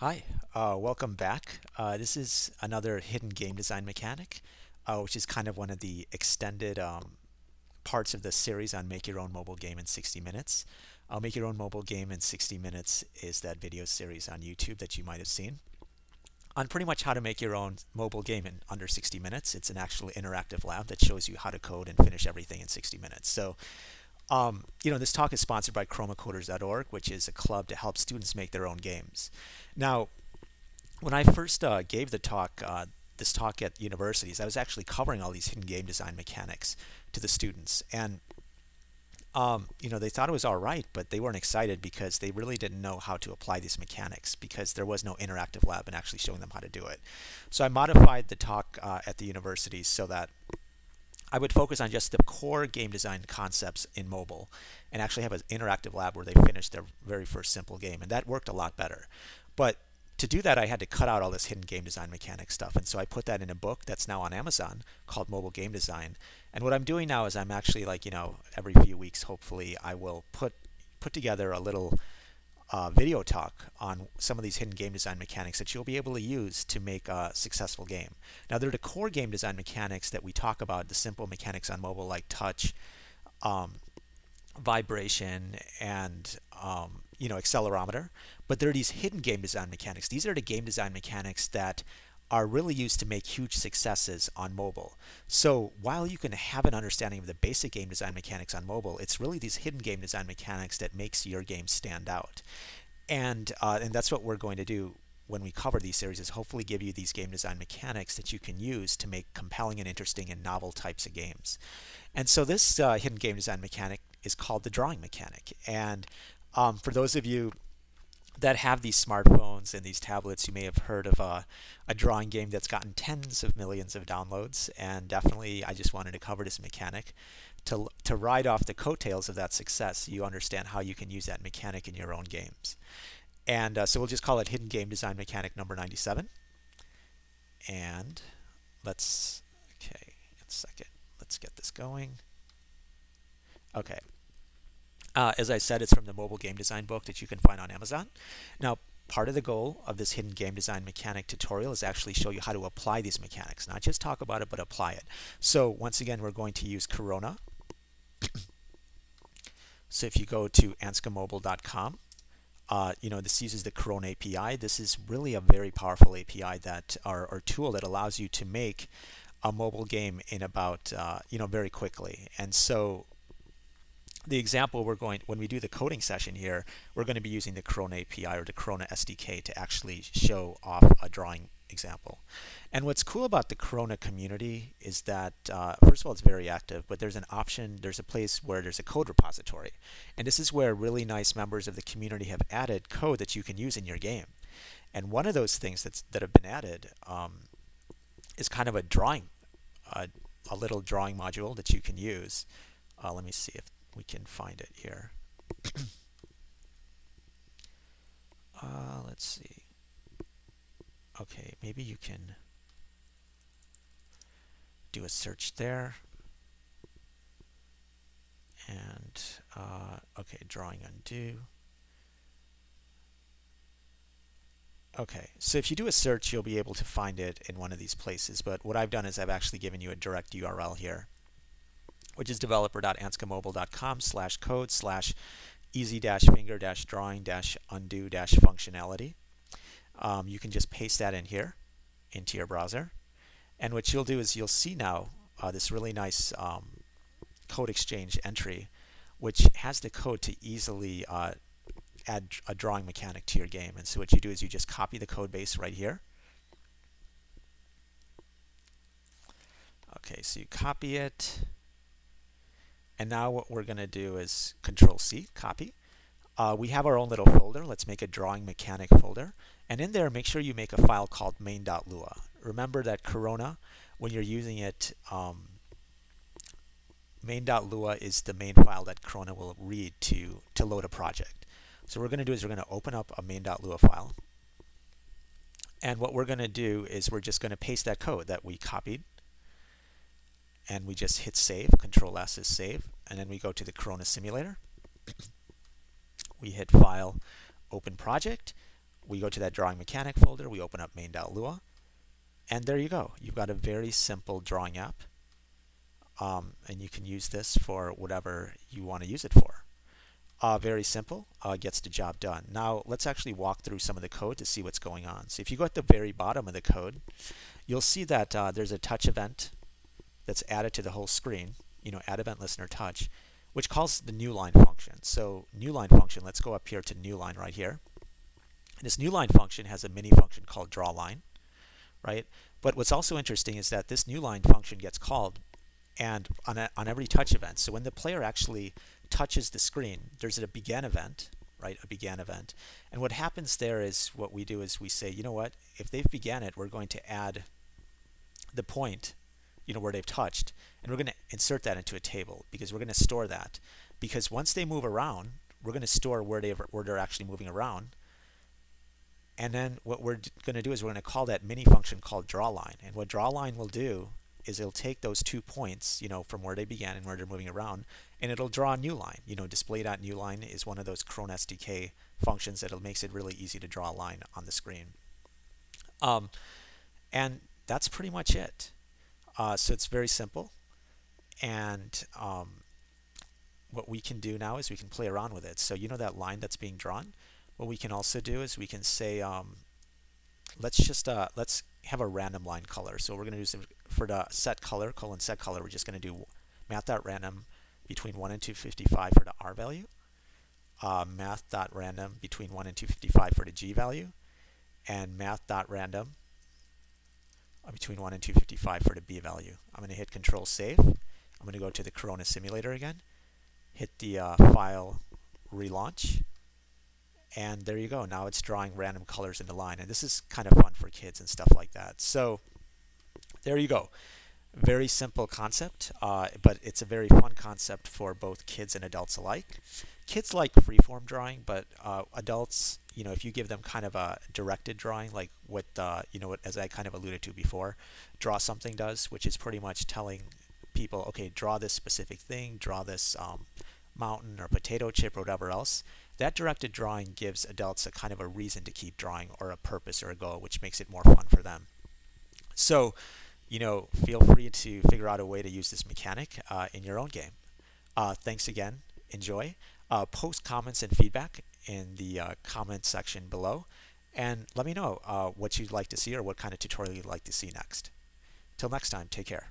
Hi, uh, welcome back. Uh, this is another hidden game design mechanic, uh, which is kind of one of the extended um, parts of the series on Make Your Own Mobile Game in 60 Minutes. Uh, Make Your Own Mobile Game in 60 Minutes is that video series on YouTube that you might have seen on pretty much how to make your own mobile game in under 60 minutes. It's an actual interactive lab that shows you how to code and finish everything in 60 minutes. So um, you know, this talk is sponsored by chromacoders.org, which is a club to help students make their own games. Now, when I first uh, gave the talk, uh, this talk at universities, I was actually covering all these hidden game design mechanics to the students. And, um, you know, they thought it was all right, but they weren't excited because they really didn't know how to apply these mechanics because there was no interactive lab and actually showing them how to do it. So I modified the talk uh, at the universities so that I would focus on just the core game design concepts in mobile and actually have an interactive lab where they finished their very first simple game. And that worked a lot better. But to do that, I had to cut out all this hidden game design mechanic stuff. And so I put that in a book that's now on Amazon called Mobile Game Design. And what I'm doing now is I'm actually like, you know, every few weeks, hopefully, I will put put together a little uh, video talk on some of these hidden game design mechanics that you'll be able to use to make a successful game. Now, they're the core game design mechanics that we talk about, the simple mechanics on mobile like touch, um, vibration, and um, you know accelerometer. But there are these hidden game design mechanics. These are the game design mechanics that are really used to make huge successes on mobile. So while you can have an understanding of the basic game design mechanics on mobile, it's really these hidden game design mechanics that makes your game stand out. And uh, and that's what we're going to do when we cover these series is hopefully give you these game design mechanics that you can use to make compelling and interesting and novel types of games. And so this uh, hidden game design mechanic is called the drawing mechanic. And um, for those of you that have these smartphones and these tablets, you may have heard of a, a, drawing game that's gotten tens of millions of downloads. And definitely, I just wanted to cover this mechanic to, to ride off the coattails of that success. You understand how you can use that mechanic in your own games. And uh, so we'll just call it Hidden Game Design Mechanic number 97. And let's, okay, a second. Let's get this going. Okay, uh, as I said, it's from the mobile game design book that you can find on Amazon. Now, part of the goal of this hidden game design mechanic tutorial is actually show you how to apply these mechanics, not just talk about it, but apply it. So once again, we're going to use Corona. so if you go to anscamobile.com, uh, you know, this uses the Corona API. This is really a very powerful API that, or, or tool that allows you to make a mobile game in about, uh, you know, very quickly. And so the example we're going, when we do the coding session here, we're going to be using the Corona API or the Corona SDK to actually show off a drawing example. And what's cool about the Corona community is that, uh, first of all, it's very active, but there's an option, there's a place where there's a code repository. And this is where really nice members of the community have added code that you can use in your game. And one of those things that's, that have been added um, is kind of a drawing, uh, a little drawing module that you can use. Uh, let me see if we can find it here. uh, let's see. Okay, maybe you can do a search there. And, uh, okay, drawing undo. Okay, so if you do a search, you'll be able to find it in one of these places. But what I've done is I've actually given you a direct URL here which is developer.anscamobile.com slash code slash easy dash finger dash drawing dash undo dash functionality. Um, you can just paste that in here into your browser. And what you'll do is you'll see now uh, this really nice um, code exchange entry, which has the code to easily uh, add a drawing mechanic to your game. And so what you do is you just copy the code base right here. Okay, so you copy it. And now what we're going to do is Control C, copy. Uh, we have our own little folder. Let's make a drawing mechanic folder. And in there, make sure you make a file called main.lua. Remember that Corona, when you're using it, um, main.lua is the main file that Corona will read to, to load a project. So what we're going to do is we're going to open up a main.lua file. And what we're going to do is we're just going to paste that code that we copied and we just hit save. Control S is save. And then we go to the Corona simulator. we hit file, open project. we go to that drawing mechanic folder, we open up main.lua, and there you go. You've got a very simple drawing app. Um, and you can use this for whatever you want to use it for. Uh, very simple, uh, gets the job done. Now let's actually walk through some of the code to see what's going on. So if you go at the very bottom of the code, you'll see that uh, there's a touch event that's added to the whole screen, you know, add event listener touch, which calls the new line function. So new line function, let's go up here to new line right here. And this new line function has a mini function called draw line, right? But what's also interesting is that this new line function gets called and on, a, on every touch event. So when the player actually touches the screen, there's a begin event, right? A begin event. And what happens there is what we do is we say, you know what? If they've began it, we're going to add the point, you know, where they've touched, and we're going to insert that into a table because we're going to store that. Because once they move around, we're going to store where they where they're actually moving around. And then what we're going to do is we're going to call that mini function called drawLine. And what drawLine will do is it'll take those two points, you know, from where they began and where they're moving around, and it'll draw a new line. You know, display.newLine is one of those Corona SDK functions that makes it really easy to draw a line on the screen. Um, and that's pretty much it. Uh, so it's very simple. And um, what we can do now is we can play around with it. So you know that line that's being drawn? What we can also do is we can say, um, let's just, uh, let's have a random line color. So we're going to do for the set color, colon set color, we're just going to do math.random between 1 and 255 for the R value, uh, math.random between 1 and 255 for the G value, and math.random between 1 and 255 for the B value. I'm going to hit Control Save. I'm going to go to the Corona Simulator again, hit the uh, file relaunch, and there you go. Now it's drawing random colors in the line, and this is kind of fun for kids and stuff like that. So there you go. Very simple concept, uh, but it's a very fun concept for both kids and adults alike. Kids like freeform drawing, but uh, adults, you know, if you give them kind of a directed drawing, like what, uh, you know, as I kind of alluded to before, Draw Something does, which is pretty much telling people, okay, draw this specific thing, draw this um, mountain or potato chip or whatever else. That directed drawing gives adults a kind of a reason to keep drawing or a purpose or a goal, which makes it more fun for them. So, you know, feel free to figure out a way to use this mechanic uh, in your own game. Uh, thanks again. Enjoy. Uh, post comments and feedback in the uh, comment section below. And let me know uh, what you'd like to see or what kind of tutorial you'd like to see next. Till next time, take care.